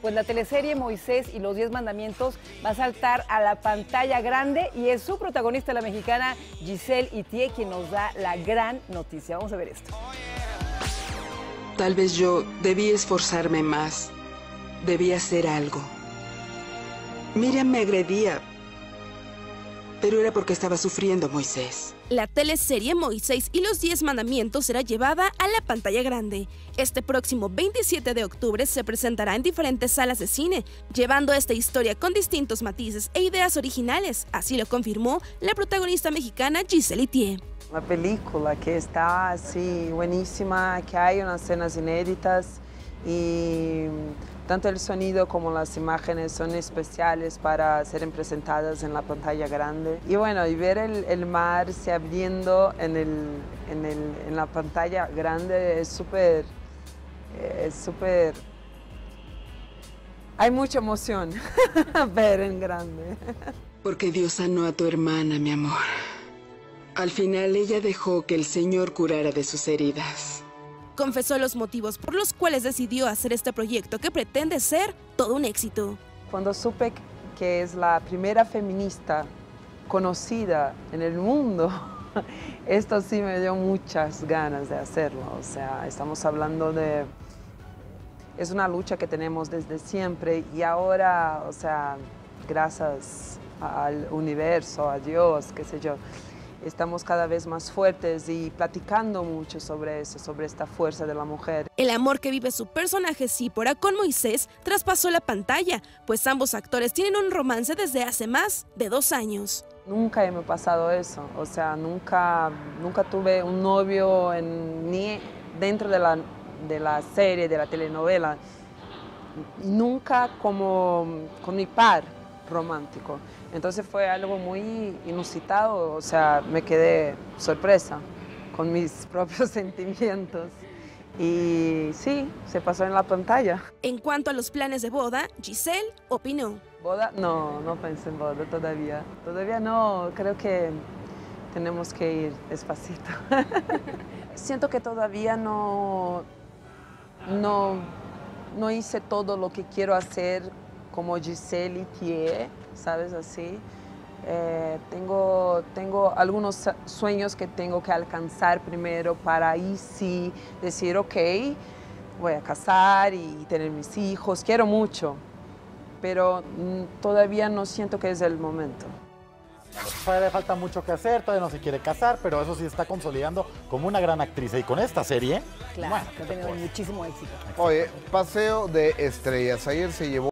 Pues la teleserie Moisés y los Diez Mandamientos va a saltar a la pantalla grande y es su protagonista, la mexicana Giselle Itier, quien nos da la gran noticia. Vamos a ver esto. Tal vez yo debí esforzarme más. Debí hacer algo. Miriam me agredía, pero era porque estaba sufriendo Moisés. La teleserie Moisés y los Diez Mandamientos será llevada a la pantalla grande. Este próximo 27 de octubre se presentará en diferentes salas de cine, llevando esta historia con distintos matices e ideas originales. Así lo confirmó la protagonista mexicana Giselle Itier. Una película que está así buenísima, que hay unas escenas inéditas y tanto el sonido como las imágenes son especiales para ser presentadas en la pantalla grande. Y bueno, y ver el, mar se abriendo en, el, en, el, en la pantalla grande es súper, es súper... Hay mucha emoción ver en grande. Porque Dios sanó a tu hermana, mi amor. Al final ella dejó que el Señor curara de sus heridas confesó los motivos por los cuales decidió hacer este proyecto que pretende ser todo un éxito. Cuando supe que es la primera feminista conocida en el mundo, esto sí me dio muchas ganas de hacerlo. O sea, estamos hablando de... Es una lucha que tenemos desde siempre y ahora, o sea, gracias al universo, a Dios, qué sé yo, estamos cada vez más fuertes y platicando mucho sobre eso, sobre esta fuerza de la mujer. El amor que vive su personaje Sípora con Moisés traspasó la pantalla, pues ambos actores tienen un romance desde hace más de dos años. Nunca me pasado eso, o sea, nunca, nunca tuve un novio ni dentro de la, de la serie, de la telenovela, nunca como con mi par romántico. Entonces fue algo muy inusitado, o sea, me quedé sorpresa con mis propios sentimientos. Y sí, se pasó en la pantalla. En cuanto a los planes de boda, Giselle opinó. ¿Boda? No, no pensé en boda todavía. Todavía no, creo que tenemos que ir despacito. Siento que todavía no, no, no hice todo lo que quiero hacer como Giselle Thier, ¿sabes? Así. Eh, tengo, tengo algunos sueños que tengo que alcanzar primero para ahí sí decir, ok, voy a casar y tener mis hijos, quiero mucho, pero mm, todavía no siento que es el momento. Todavía le falta mucho que hacer, todavía no se quiere casar, pero eso sí está consolidando como una gran actriz. Y con esta serie, claro, ha tenido muchísimo éxito. Oye, Paseo de Estrellas. Ayer se llevó